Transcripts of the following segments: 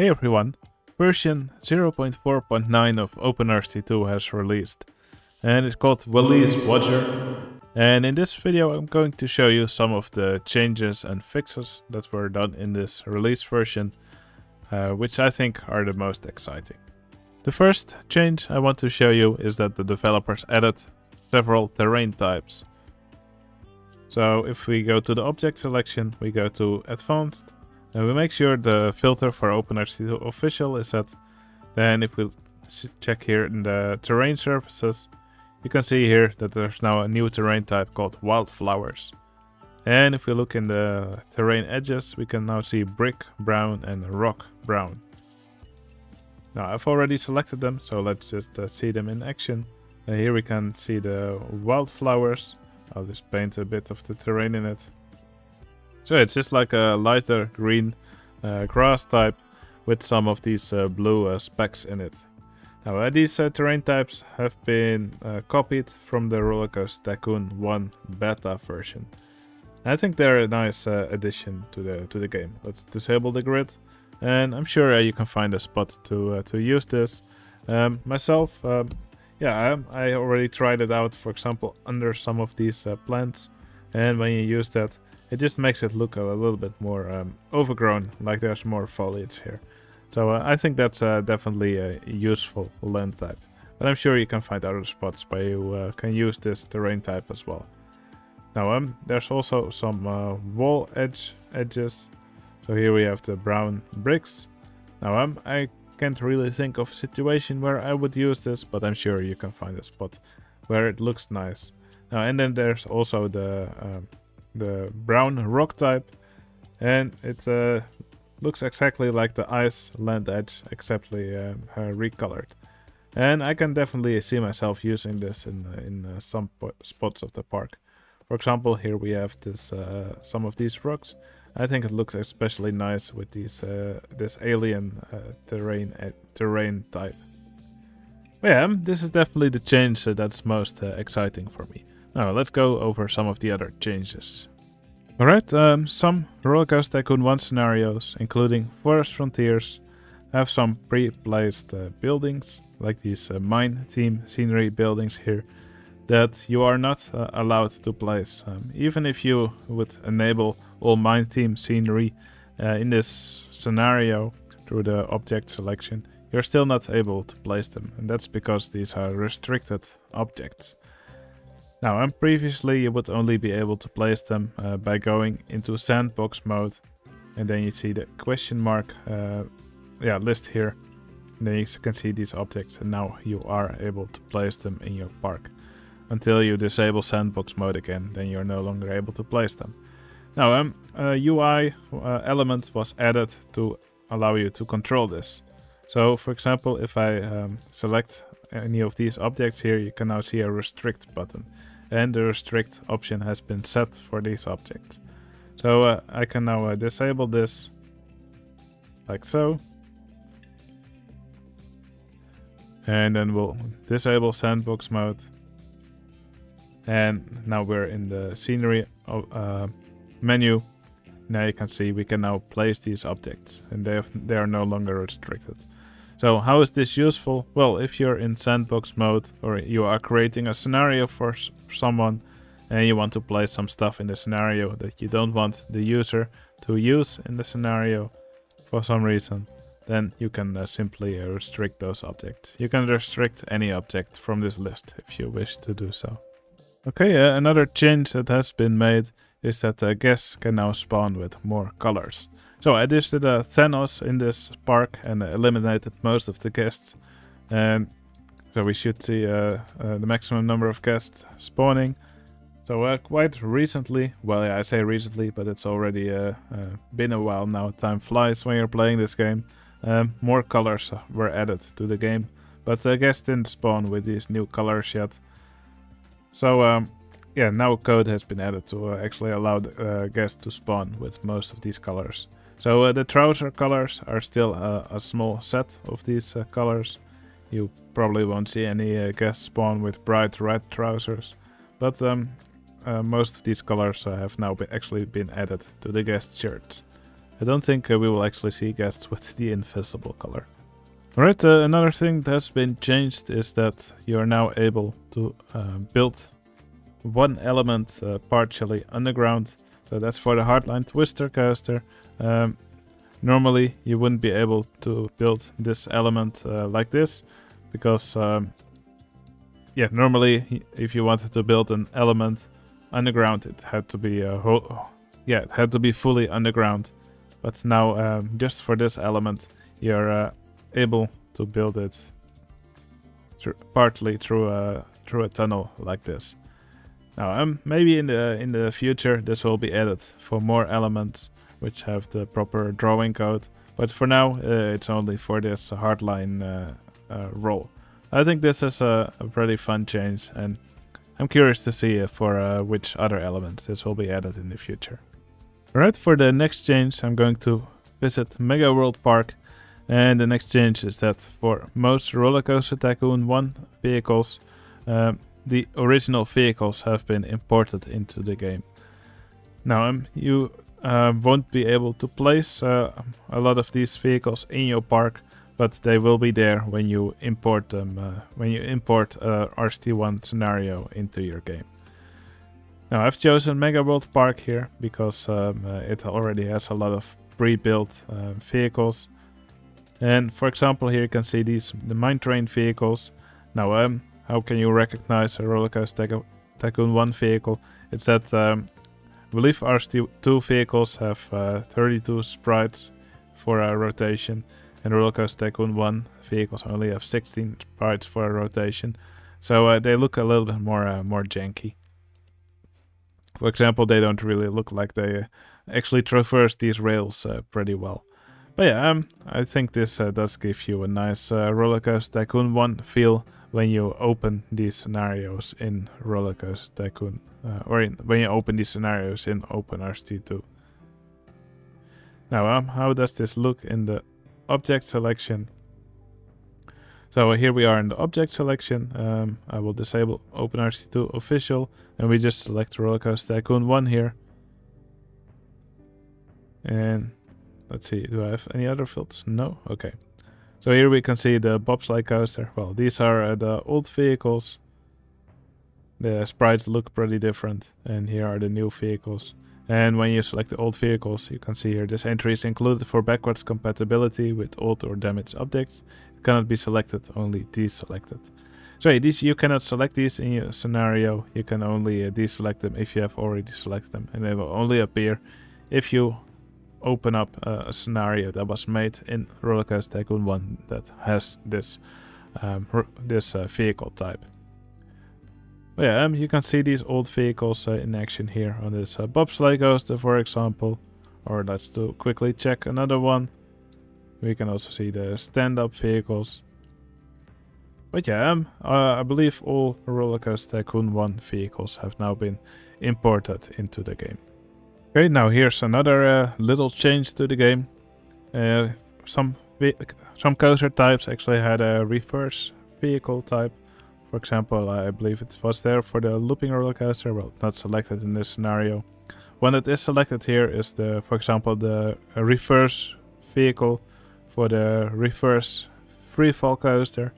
Hey everyone, version 0.4.9 of OpenRCT2 has released and it's called Release Watcher and in this video I'm going to show you some of the changes and fixes that were done in this release version uh, which I think are the most exciting. The first change I want to show you is that the developers added several terrain types. So if we go to the object selection, we go to advanced and we make sure the filter for OpenRCT2 official is set. Then if we check here in the terrain surfaces, you can see here that there's now a new terrain type called wildflowers. And if we look in the terrain edges, we can now see brick brown and rock brown. Now I've already selected them, so let's just uh, see them in action. And here we can see the wildflowers. I'll just paint a bit of the terrain in it. So it's just like a lighter green uh, grass type with some of these uh, blue uh, specks in it. Now uh, these uh, terrain types have been uh, copied from the Rollercoaster Tycoon 1 beta version. I think they're a nice addition to the to the game. Let's disable the grid and I'm sure you can find a spot to to use this. Um, myself, um, yeah, I, I, already tried it out, for example, under some of these plants and when you use that it just makes it look a, little bit more um, overgrown, like there's more foliage here. So uh, I think that's uh, definitely a useful land type. But I'm sure you can find other spots where you uh, can use this terrain type as well. Now um, there's also some uh, wall edge edges. So here we have the brown bricks. Now um, I can't really think of a situation where I would use this, but I'm sure you can find a spot where it looks nice. Now and then there's also the um, the brown rock type and it uh, looks exactly like the ice land edge except uh, recolored. And I can definitely see myself using this in, uh, in uh, some spots of the park. For example here we have this uh, some of these rocks. I think it looks especially nice with these uh, this alien terrain terrain type. But yeah this is definitely the change that's most exciting for me now let's go over some of the other changes. Alright, um, some Rollercoaster Tycoon 1 scenarios, including Forest Frontiers, have some pre-placed uh, buildings, like these uh, mine team scenery buildings here, that you are not uh, allowed to place. Um, even if you would enable all mine team scenery uh, in this scenario through the object selection, you're still not able to place them, and that's because these are restricted objects. Now, and previously you would only be able to place them uh, by going into sandbox mode. And then you see the question mark uh, yeah, list here. And then you can see these objects and now you are able to place them in your park. Until you disable sandbox mode again, then you're no longer able to place them. Now, um, a UI uh, element was added to allow you to control this. So, for example, if I um, select any of these objects here, you can now see a restrict button and the restrict option has been set for these objects. So uh, I can now uh, disable this like so. And then we'll disable sandbox mode. And now we're in the scenery uh, menu. Now you can see we can now place these objects and they, have, they are no longer restricted. So how is this useful? Well, if you're in sandbox mode or you are creating a scenario for someone and you want to place some stuff in the scenario that you don't want the user to use in the scenario for some reason, then you can uh, simply uh, restrict those objects. You can restrict any object from this list if you wish to do so. Okay, uh, another change that has been made is that uh, guests can now spawn with more colors. So I just did a Thanos in this park and eliminated most of the guests. And so we should see uh, uh, the maximum number of guests spawning. So uh, quite recently, well yeah, I say recently, but it's already uh, uh, been a while now. Time flies when you're playing this game. Um, more colors were added to the game, but the guests didn't spawn with these new colors yet. So um, yeah, now code has been added to uh, actually allow the, guests to spawn with most of these colors. So uh, the trouser colors are still uh, a small set of these uh, colors. You probably won't see any uh, guest spawn with bright red trousers, but um, uh, most of these colors uh, have now been actually been added to the guest shirts. I don't think we will actually see guests with the invisible color. Alright, another thing that has been changed is that you are now able to build one element partially underground. So that's for the Heartline Twister coaster. Um, normally you wouldn't be able to build this element uh, like this because um, yeah normally if you wanted to build an element underground it had to be a whole yeah it had to be fully underground but now um, just for this element you're uh, able to build it through, partly through a through a tunnel like this um maybe in the in the future this will be added for more elements which have the proper drawing code. But for now uh, it's only for this heartline uh, uh, roll. I think this is a, a pretty fun change and I'm curious to see for uh, which other elements this will be added in the future. Alright, for the next change I'm going to visit Mega World Park. And the next change is that for most Rollercoaster Tycoon 1 vehicles um, the original vehicles have been imported into the game. Now um, you uh, won't be able to place uh, a lot of these vehicles in your park but they will be there when you import them, uh, when you import a RCT1 scenario into your game. Now I've chosen Mega World Park here because um, uh, it already has a lot of pre-built uh, vehicles. And for example here you can see these the mine train vehicles. Now um, how can you recognize a Rollercoaster Tycoon 1 vehicle? It's that um, I believe RCT2 vehicles have uh, 32 sprites for a rotation and Rollercoaster Tycoon 1 vehicles only have 16 sprites for a rotation. So uh, they look a little bit more uh, more janky. For example, they don't really look like they uh, actually traverse these rails uh, pretty well. But yeah, um, I think this uh, does give you a nice Rollercoaster Tycoon 1 feel when you open these scenarios in Rollercoaster Tycoon, or in, when you open these scenarios in OpenRCT2. Now, um, how does this look in the object selection. So here we are in the object selection. Um, I will disable OpenRCT2 official and we just select Rollercoaster Tycoon 1 here. And let's see, do I have any other filters? No? Okay. So here we can see the bobsleigh coaster. Well, these are uh, the old vehicles. The sprites look pretty different. And here are the new vehicles. And when you select the old vehicles, you can see here this entry is included for backwards compatibility with old or damaged objects. It cannot be selected, only deselected. So these you cannot select these in your scenario. You can only uh, deselect them if you have already selected them, and they will only appear if you open up a scenario that was made in Rollercoaster Tycoon 1 that has this um, this uh, vehicle type yeah, um, you can see these old vehicles uh, in action here on this uh, bobsleigh coaster, for example. Or let's do quickly check another one. We can also see the stand-up vehicles. But yeah, um, uh, I believe all Rollercoaster Tycoon 1 vehicles have now been imported into the game. Okay, now here's another uh, little change to the game. Uh, some some coaster types actually had a reverse vehicle type. For example, I believe it was there for the looping roller coaster, well, not selected in this scenario. One that is selected here is the, for example, the reverse vehicle for the reverse free fall coaster.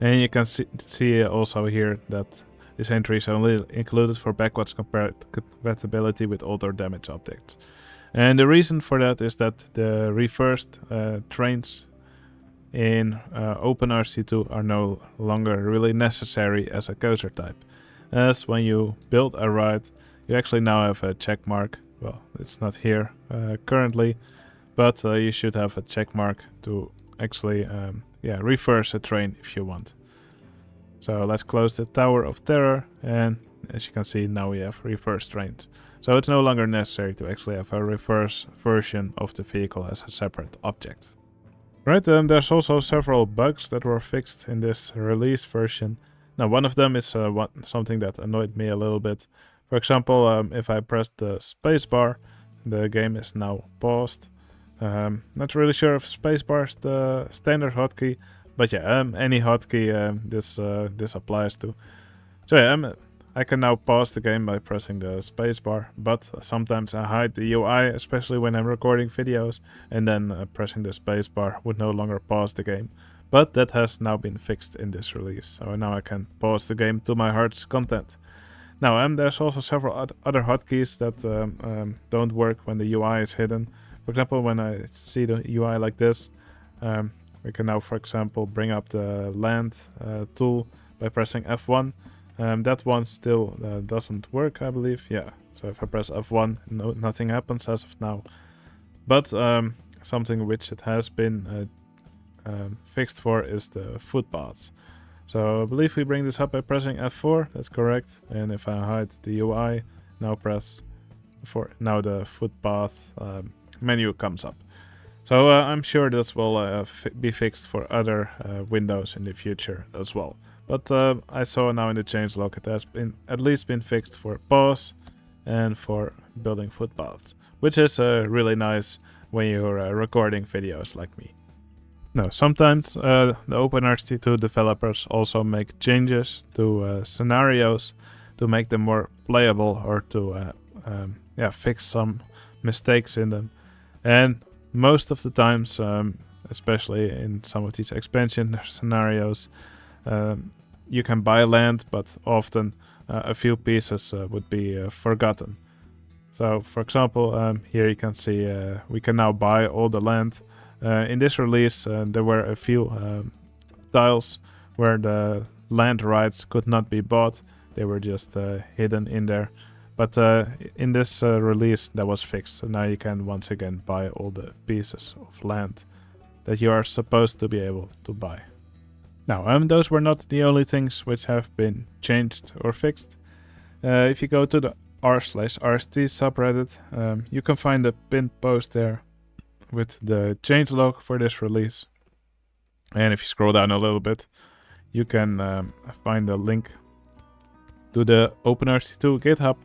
And you can see, see also here that this entry is only included for backwards compatibility with older damage objects. And the reason for that is that the reversed uh, trains in uh, OpenRCT2 are no longer really necessary as a coaster type. As when you build a ride, you actually now have a check mark. Well, it's not here uh, currently, but uh, you should have a check mark to actually um, yeah, reverse a train if you want. So let's close the Tower of Terror and as you can see now we have reverse trains. So it's no longer necessary to actually have a reverse version of the vehicle as a separate object. Right, then there's also several bugs that were fixed in this release version. Now one of them is uh, one, something that annoyed me a little bit. For example, um, if I press the spacebar, the game is now paused. Um, not really sure if spacebar is the standard hotkey, but yeah, um, any hotkey um, this uh, this applies to. So yeah, um, I can now pause the game by pressing the spacebar, but sometimes I hide the UI, especially when I'm recording videos, and then uh, pressing the spacebar would no longer pause the game. But that has now been fixed in this release, so now I can pause the game to my heart's content. Now, um, there's also several other hotkeys that um, um, don't work when the UI is hidden. For example, when I see the UI like this, um, we can now, for example, bring up the land uh, tool by pressing F1 um, that one still uh, doesn't work, I believe. Yeah, so if I press F1, no, nothing happens as of now. But um, something which it has been uh, um, fixed for is the footpaths. So I believe we bring this up by pressing F4, that's correct. And if I hide the UI, now press for now the footpath um, menu comes up. So uh, I'm sure this will uh, be fixed for other uh, windows in the future as well. But uh, I saw now in the changelog it has been at least been fixed for pause and for building footpaths, which is uh, really nice when you're uh, recording videos like me. Now, sometimes the OpenRCT2 developers also make changes to scenarios to make them more playable or to um, yeah fix some mistakes in them. And most of the times, um, especially in some of these expansion scenarios, um, you can buy land, but often uh, a few pieces uh, would be uh, forgotten. So, for example, um, here you can see uh, we can now buy all the land. Uh, in this release, uh, there were a few um, tiles where the land rights could not be bought. They were just hidden in there. But in this release, that was fixed. So now you can once again buy all the pieces of land that you are supposed to be able to buy. Now, um, those were not the only things which have been changed or fixed. Uh, if you go to the r slash rct subreddit, um, you can find a pinned post there with the changelog for this release. And if you scroll down a little bit, you can um, find a link to the OpenRCT2 GitHub.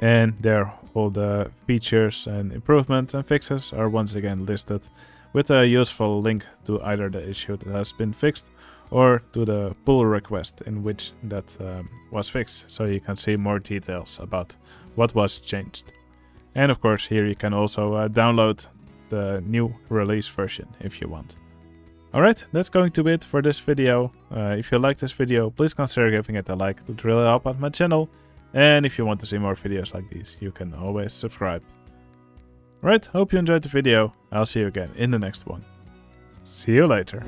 And there all the features and improvements and fixes are once again listed with a useful link to either the issue that has been fixed or to the pull request in which that um, was fixed, so you can see more details about what was changed. And of course here you can also uh, download the new release version if you want. Alright, that's going to be it for this video. Uh, if you like this video, please consider giving it a like, would really help out my channel. And if you want to see more videos like these, you can always subscribe. Alright, hope you enjoyed the video. I'll see you again in the next one. See you later.